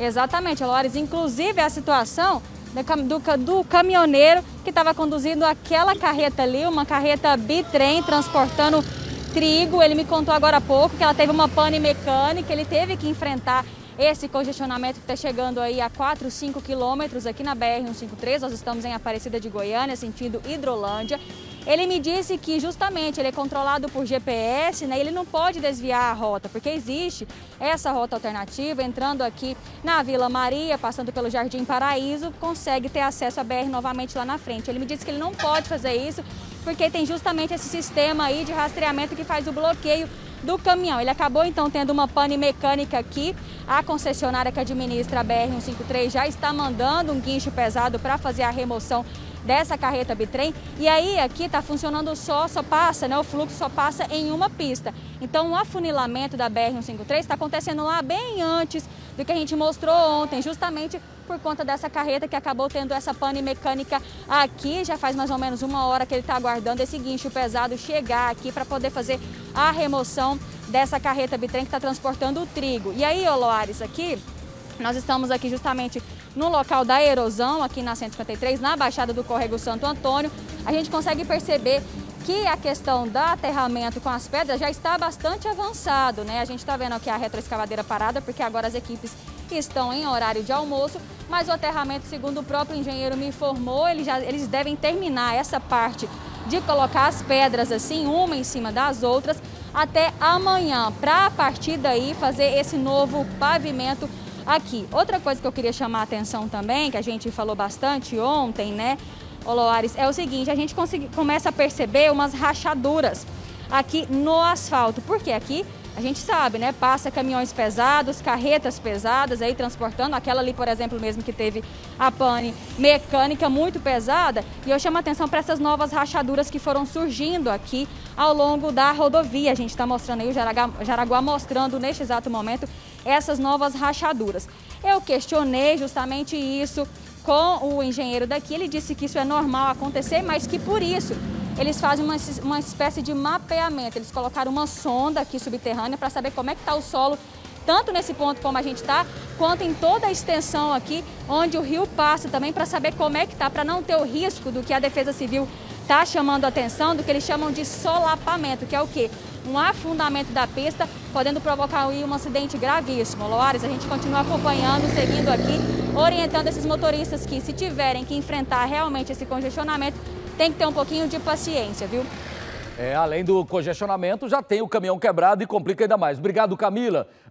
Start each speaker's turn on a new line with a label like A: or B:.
A: Exatamente, Lores. Inclusive a situação do, do caminhoneiro que estava conduzindo aquela carreta ali, uma carreta bitrem transportando trigo. Ele me contou agora há pouco que ela teve uma pane mecânica, ele teve que enfrentar esse congestionamento que está chegando aí a 4, 5 quilômetros aqui na BR-153. Nós estamos em Aparecida de Goiânia, sentido Hidrolândia. Ele me disse que justamente ele é controlado por GPS, né? Ele não pode desviar a rota, porque existe essa rota alternativa entrando aqui na Vila Maria, passando pelo Jardim Paraíso, consegue ter acesso à BR novamente lá na frente. Ele me disse que ele não pode fazer isso porque tem justamente esse sistema aí de rastreamento que faz o bloqueio do caminhão. Ele acabou então tendo uma pane mecânica aqui. A concessionária que administra a BR-153 já está mandando um guincho pesado para fazer a remoção dessa carreta bitrem. E aí aqui está funcionando só, só passa, né? O fluxo só passa em uma pista. Então o afunilamento da BR-153 está acontecendo lá bem antes do que a gente mostrou ontem, justamente por conta dessa carreta que acabou tendo essa pane mecânica aqui. Já faz mais ou menos uma hora que ele está aguardando esse guincho pesado chegar aqui para poder fazer a remoção dessa carreta bitrem que está transportando o trigo. E aí, Oloares, aqui nós estamos aqui justamente no local da erosão, aqui na 153, na Baixada do Córrego Santo Antônio. A gente consegue perceber que a questão do aterramento com as pedras já está bastante avançado, né? A gente está vendo aqui a retroescavadeira parada, porque agora as equipes estão em horário de almoço, mas o aterramento, segundo o próprio engenheiro me informou, eles, já, eles devem terminar essa parte de colocar as pedras assim, uma em cima das outras, até amanhã, para a partir daí fazer esse novo pavimento aqui. Outra coisa que eu queria chamar a atenção também, que a gente falou bastante ontem, né, Oloares, é o seguinte, a gente começa a perceber umas rachaduras aqui no asfalto, porque aqui a gente sabe, né? Passa caminhões pesados, carretas pesadas aí transportando, aquela ali, por exemplo, mesmo que teve a pane mecânica muito pesada. E eu chamo a atenção para essas novas rachaduras que foram surgindo aqui ao longo da rodovia. A gente está mostrando aí o Jaraguá, Jaraguá mostrando neste exato momento essas novas rachaduras. Eu questionei justamente isso com o engenheiro daqui, ele disse que isso é normal acontecer, mas que por isso eles fazem uma, uma espécie de mapeamento. Eles colocaram uma sonda aqui subterrânea para saber como é que está o solo, tanto nesse ponto como a gente está, quanto em toda a extensão aqui, onde o rio passa também, para saber como é que está, para não ter o risco do que a Defesa Civil está chamando a atenção, do que eles chamam de solapamento, que é o quê? Um afundamento da pista, podendo provocar um acidente gravíssimo. Loares, a gente continua acompanhando, seguindo aqui, orientando esses motoristas que, se tiverem que enfrentar realmente esse congestionamento, tem que ter um pouquinho de paciência, viu?
B: É, além do congestionamento, já tem o caminhão quebrado e complica ainda mais. Obrigado, Camila.